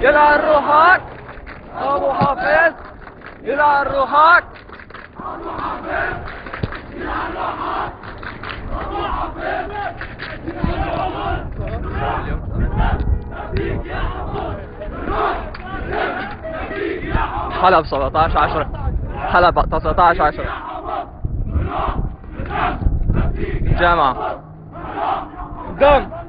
يلعن الروحات أبو حافظ. يلعن الروحات حلب 17 10 حلب 19 10 جامعة 그.